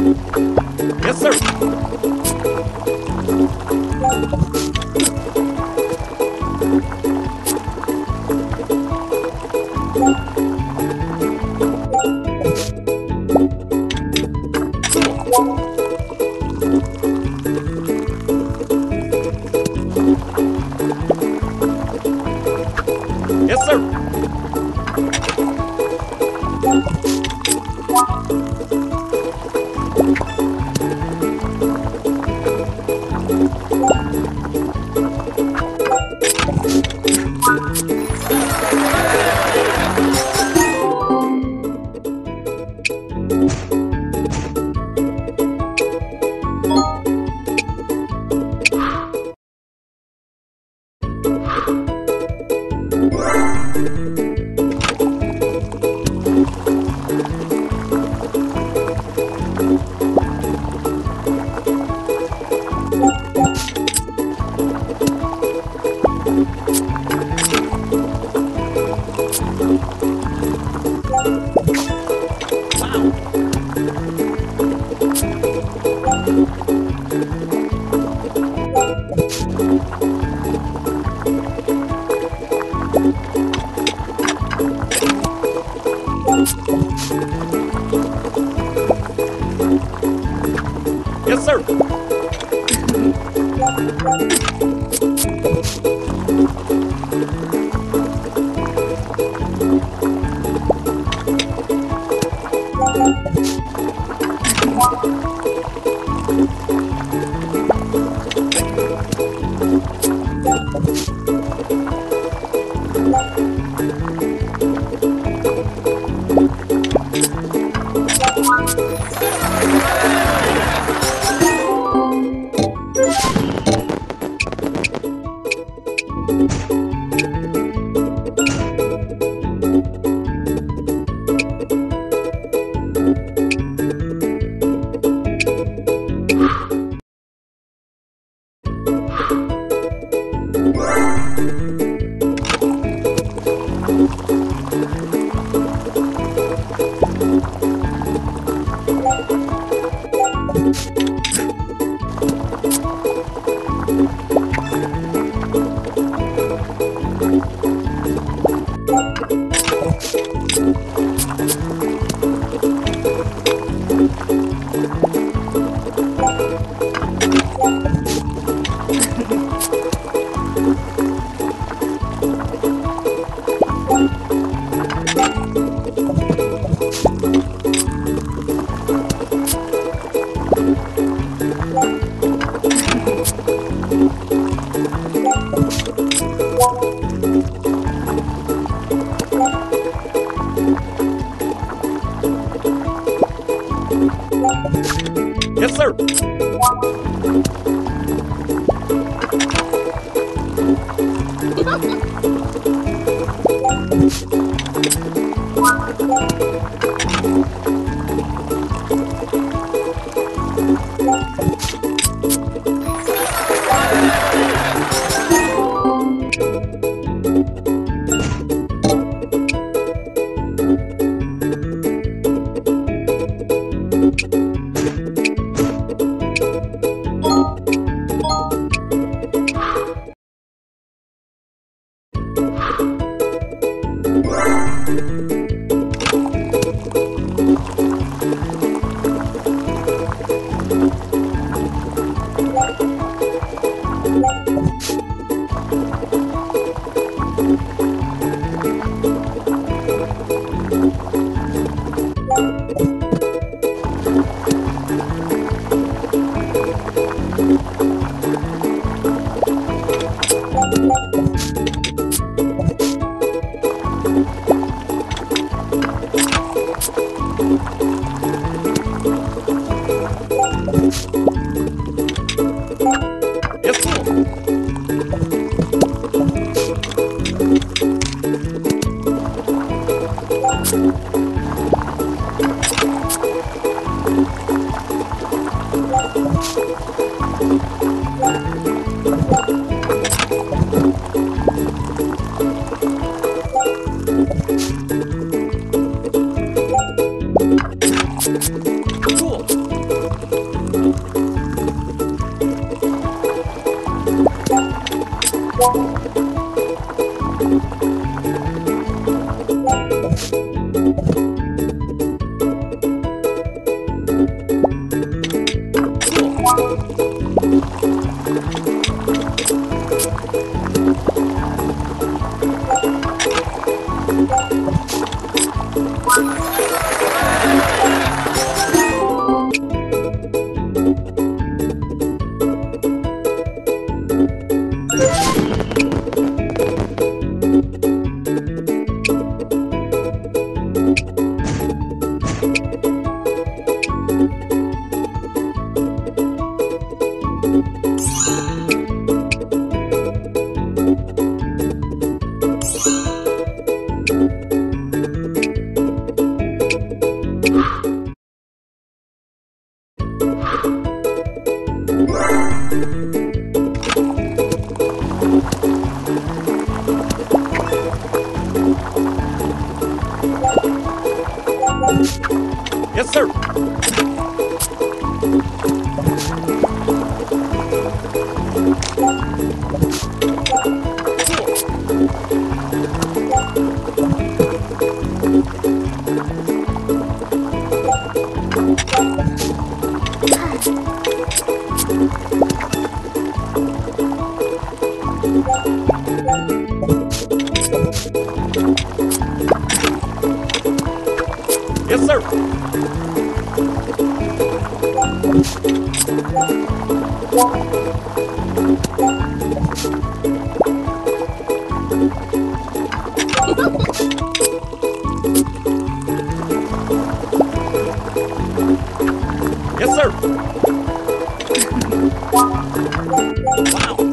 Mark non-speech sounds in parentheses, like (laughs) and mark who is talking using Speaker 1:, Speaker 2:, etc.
Speaker 1: Yes, sir. Yes, sir. Yes, sir. Yes, sir. 何? Yes, sir. Yes, Yes, sir. (laughs) Wow.